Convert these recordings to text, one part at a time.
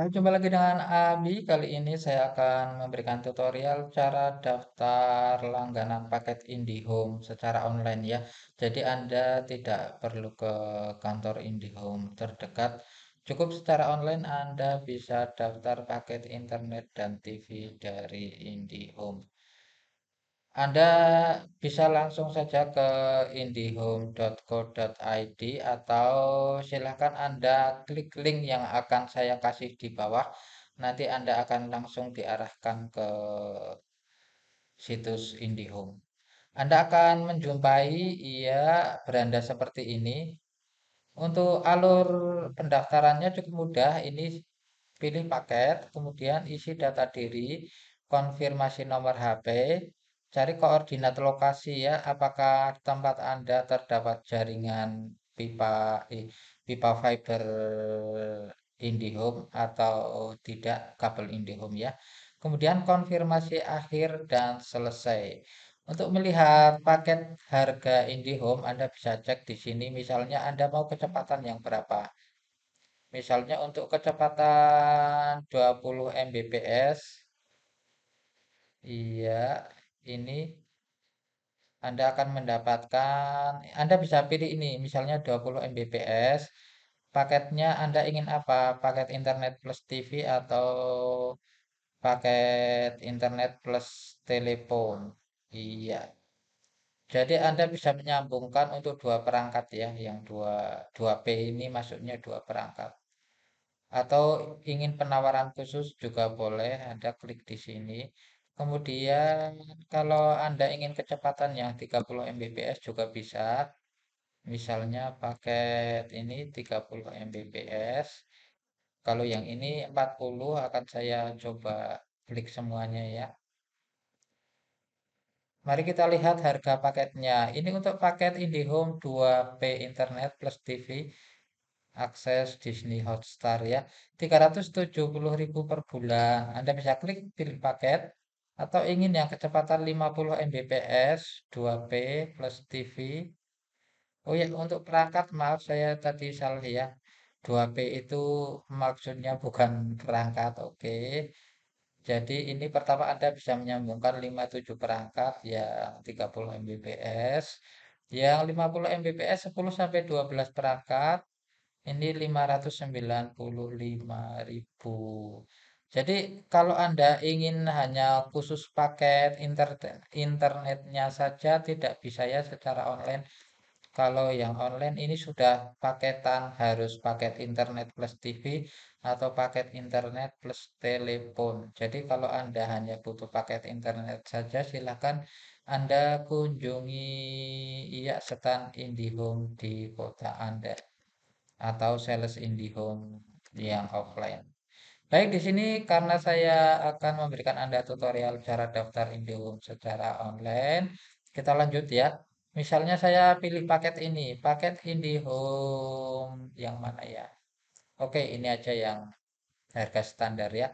Hai, jumpa lagi dengan Abi. Kali ini saya akan memberikan tutorial cara daftar langganan paket IndiHome secara online ya. Jadi Anda tidak perlu ke kantor IndiHome terdekat. Cukup secara online Anda bisa daftar paket internet dan TV dari IndiHome. Anda bisa langsung saja ke indihome.co.id atau silahkan Anda klik link yang akan saya kasih di bawah. Nanti Anda akan langsung diarahkan ke situs IndiHome. Anda akan menjumpai ia beranda seperti ini. Untuk alur pendaftarannya cukup mudah. Ini pilih paket, kemudian isi data diri, konfirmasi nomor HP, cari koordinat lokasi ya, apakah tempat Anda terdapat jaringan pipa eh, pipa fiber IndiHome atau tidak kabel IndiHome ya. Kemudian konfirmasi akhir dan selesai. Untuk melihat paket harga IndiHome, Anda bisa cek di sini. Misalnya Anda mau kecepatan yang berapa. Misalnya untuk kecepatan 20 Mbps. Iya, ini Anda akan mendapatkan, Anda bisa pilih ini, misalnya 20 Mbps. Paketnya Anda ingin apa? Paket internet plus TV atau paket internet plus telepon? Iya. Jadi Anda bisa menyambungkan untuk dua perangkat ya, yang dua, dua p ini masuknya dua perangkat. Atau ingin penawaran khusus juga boleh, Anda klik di sini. Kemudian kalau Anda ingin kecepatan yang 30 Mbps juga bisa. Misalnya paket ini 30 Mbps. Kalau yang ini 40 akan saya coba klik semuanya ya. Mari kita lihat harga paketnya. Ini untuk paket IndiHome 2P Internet plus TV akses Disney Hotstar ya. 370.000 per bulan. Anda bisa klik pilih paket atau ingin yang kecepatan 50 Mbps 2P plus TV. Oh ya, untuk perangkat maaf saya tadi salah ya. 2P itu maksudnya bukan perangkat, oke. Jadi ini pertama Anda bisa menyambungkan 57 perangkat yang 30 Mbps. Yang 50 Mbps 10 sampai 12 perangkat. Ini 595.000. Jadi kalau Anda ingin hanya khusus paket internet internetnya saja tidak bisa ya secara online. Kalau yang online ini sudah paketan harus paket internet plus TV atau paket internet plus telepon. Jadi kalau Anda hanya butuh paket internet saja silahkan Anda kunjungi iya stand IndiHome di kota Anda atau sales IndiHome yang offline. Baik, di sini karena saya akan memberikan Anda tutorial cara daftar IndiHome secara online, kita lanjut ya. Misalnya saya pilih paket ini, paket IndiHome yang mana ya? Oke, ini aja yang harga standar ya.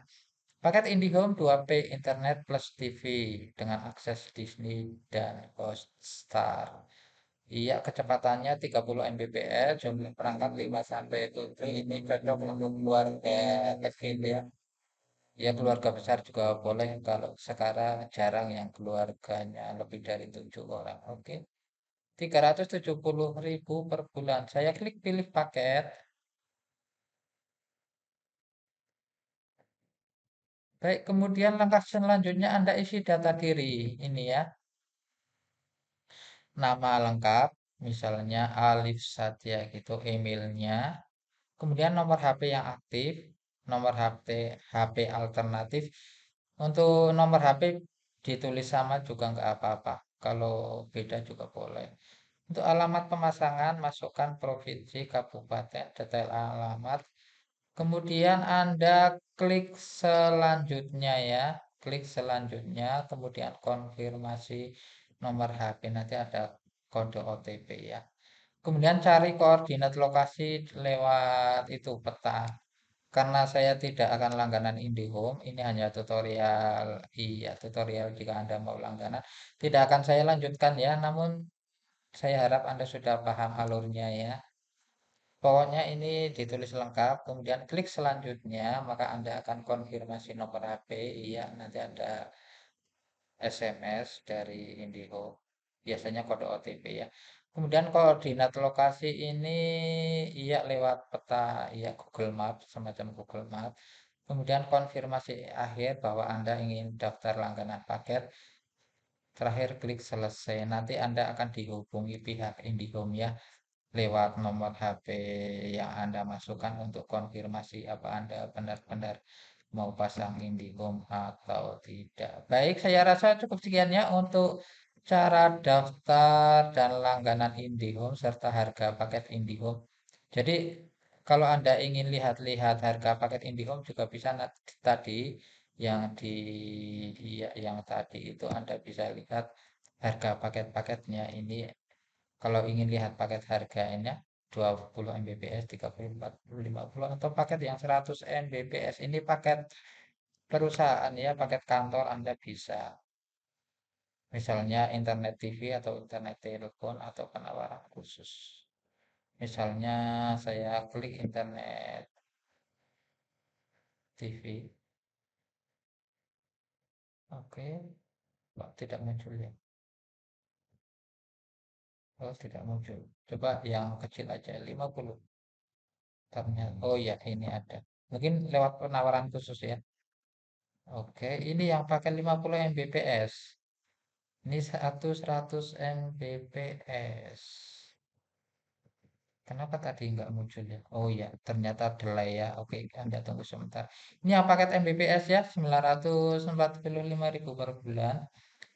Paket IndiHome 2P Internet plus TV dengan akses Disney dan Hotstar. Iya, kecepatannya 30 Mbps, jumlah perangkat 5 sampai 7 ini cocok untuk keluarga kecil ya. Ya, keluarga besar juga boleh kalau sekarang jarang yang keluarganya lebih dari 7 orang. Oke. 370.000 per bulan. Saya klik pilih paket. Baik, kemudian langkah selanjutnya Anda isi data diri. Ini ya. Nama lengkap, misalnya Alif Satya gitu, emailnya. Kemudian nomor HP yang aktif, nomor HP HP alternatif. Untuk nomor HP ditulis sama juga nggak apa-apa. Kalau beda juga boleh. Untuk alamat pemasangan, masukkan provinsi, kabupaten, detail alamat. Kemudian Anda klik selanjutnya ya. Klik selanjutnya, kemudian konfirmasi nomor HP. Nanti ada kode OTP ya. Kemudian cari koordinat lokasi lewat itu peta. Karena saya tidak akan langganan IndiHome, ini hanya tutorial. Iya, tutorial jika Anda mau langganan. Tidak akan saya lanjutkan ya, namun saya harap Anda sudah paham alurnya ya. Pokoknya ini ditulis lengkap, kemudian klik selanjutnya, maka Anda akan konfirmasi nomor HP. Iya, nanti ada SMS dari IndiHome. Biasanya kode OTP ya. Kemudian koordinat lokasi ini iya lewat peta, iya Google Maps, semacam Google Maps. Kemudian konfirmasi akhir bahwa Anda ingin daftar langganan paket. Terakhir klik selesai. Nanti Anda akan dihubungi pihak IndiHome ya lewat nomor HP yang Anda masukkan untuk konfirmasi apa Anda benar-benar mau pasang IndiHome atau tidak. Baik, saya rasa cukup sekian ya untuk cara daftar dan langganan IndiHome serta harga paket IndiHome. Jadi kalau Anda ingin lihat-lihat harga paket IndiHome juga bisa tadi yang di ya, yang tadi itu Anda bisa lihat harga paket-paketnya ini kalau ingin lihat paket harganya 20 Mbps, 30, 40, 50 atau paket yang 100 Mbps ini paket perusahaan ya, paket kantor Anda bisa. Misalnya internet TV atau internet telepon atau penawaran khusus. Misalnya saya klik internet TV. Oke, Kok tidak muncul ya. Oh, tidak muncul. Coba yang kecil aja 50. Ternyata, oh ya ini ada. Mungkin lewat penawaran khusus ya. Oke, ini yang pakai 50 Mbps. Ini satu 100 Mbps. Kenapa tadi nggak muncul ya? Oh ya, ternyata delay ya. Oke, Anda tunggu sebentar. Ini yang paket Mbps ya, 945.000 per bulan.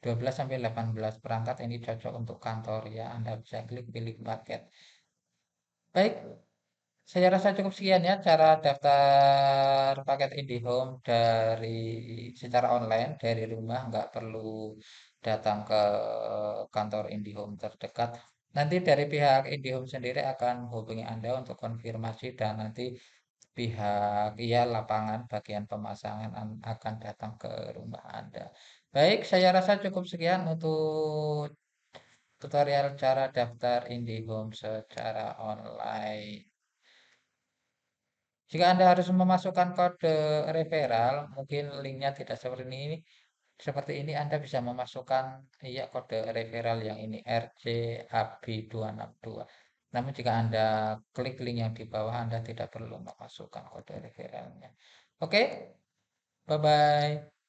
12 sampai 18 perangkat ini cocok untuk kantor ya. Anda bisa klik pilih paket. Baik, saya rasa cukup sekian ya cara daftar paket IndiHome dari secara online dari rumah nggak perlu datang ke kantor IndiHome terdekat. Nanti dari pihak IndiHome sendiri akan hubungi Anda untuk konfirmasi dan nanti pihak ya lapangan bagian pemasangan akan datang ke rumah Anda. Baik, saya rasa cukup sekian untuk tutorial cara daftar IndiHome secara online. Jika Anda harus memasukkan kode referral, mungkin linknya tidak seperti ini. Seperti ini Anda bisa memasukkan ya kode referral yang ini RCAB262. Namun jika Anda klik link yang di bawah, Anda tidak perlu memasukkan kode referralnya. Oke, bye-bye.